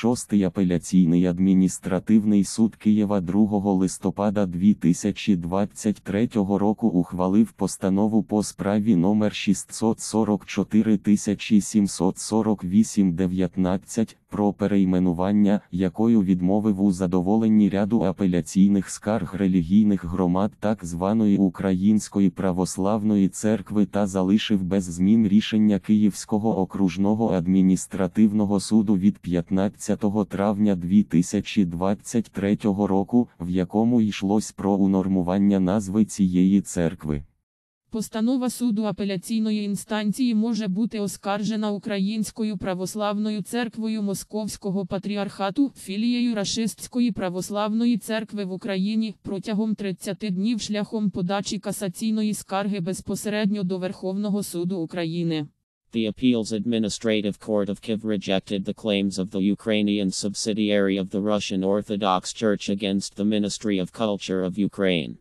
Шостий апеляційний адміністративний суд Києва 2 листопада 2023 року ухвалив постанову по справі номер 644 748 19 про перейменування, якою відмовив у задоволенні ряду апеляційних скарг релігійних громад так званої Української православної церкви та залишив без змін рішення Київського окружного адміністративного суду від 15 травня 2023 року, в якому йшлось про унормування назви цієї церкви. Постанова суду апеляційної інстанції може бути оскаржена Українською православною церквою Московського патріархату, філією Рашистської православної церкви в Україні протягом 30 днів шляхом подачі касаційної скарги безпосередньо до Верховного суду України. The Appeals Administrative Court of Kiev rejected the claims of the Ukrainian subsidiary of the Russian Orthodox Church against the Ministry of Culture of Ukraine.